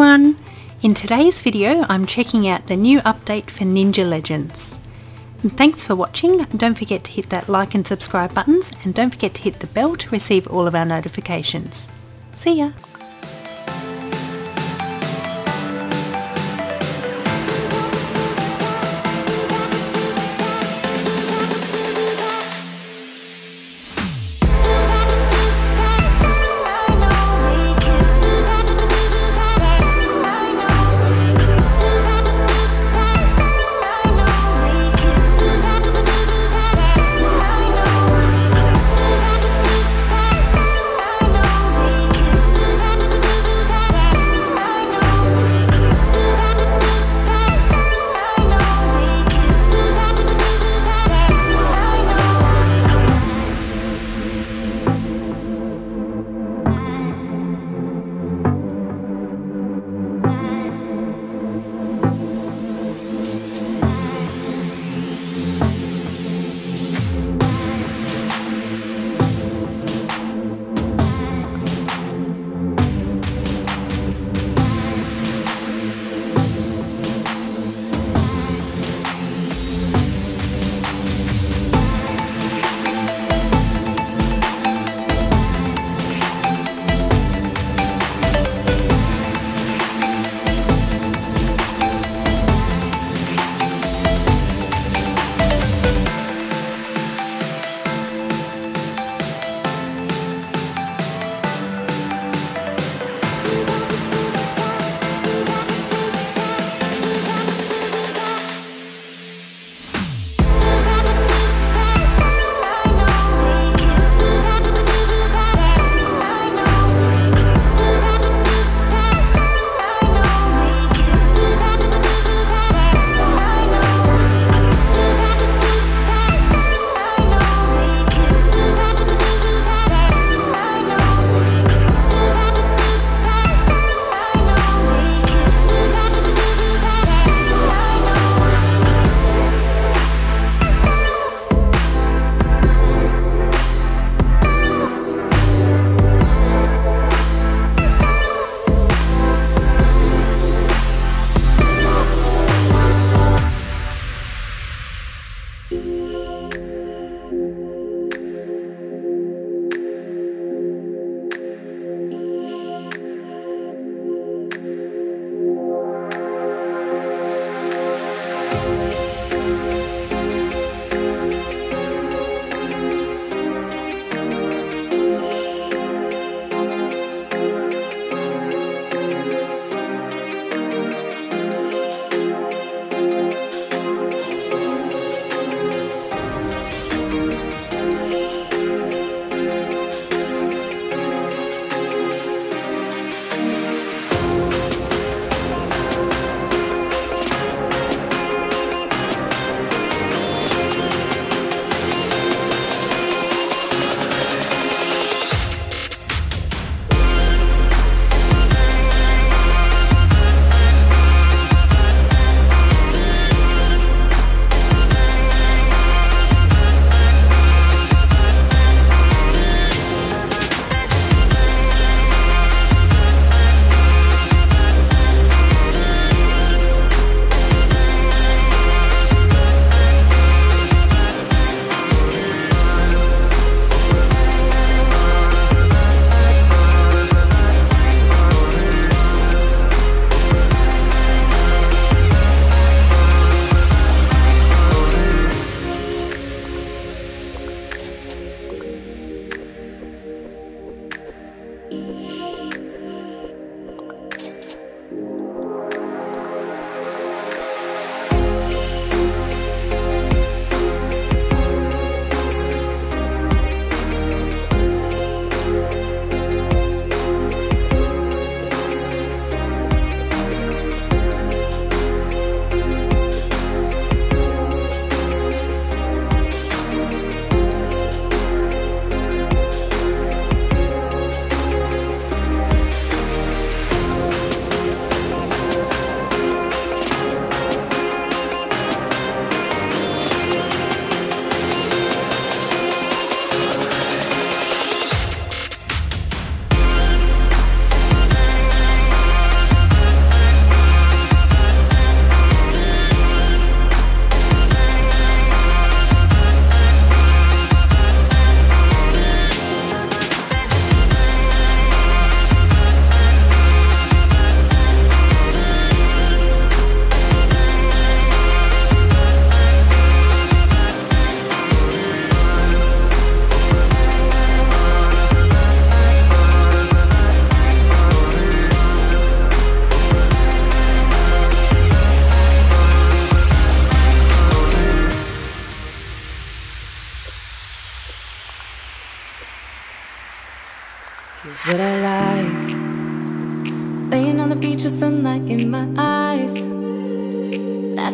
Everyone! In today's video I'm checking out the new update for Ninja Legends. And thanks for watching, don't forget to hit that like and subscribe buttons and don't forget to hit the bell to receive all of our notifications. See ya!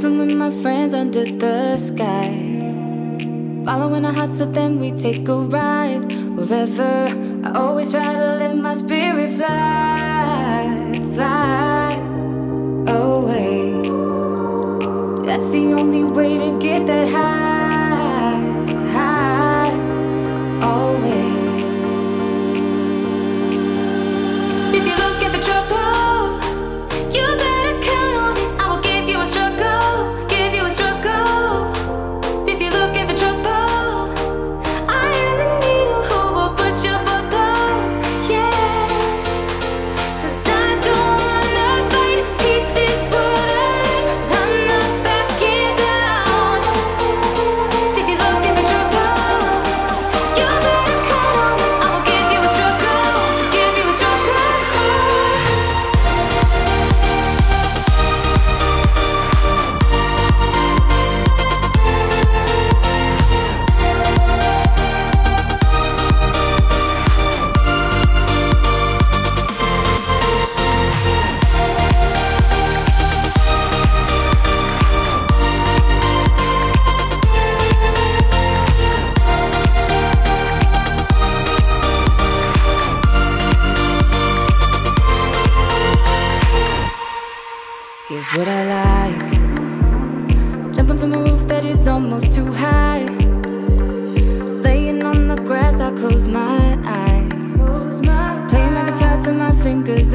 Dancing with my friends under the sky. Following our hearts so then we take a ride Wherever. I always try to let my spirit fly Fly away. That's the only way to get that high.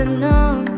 the numb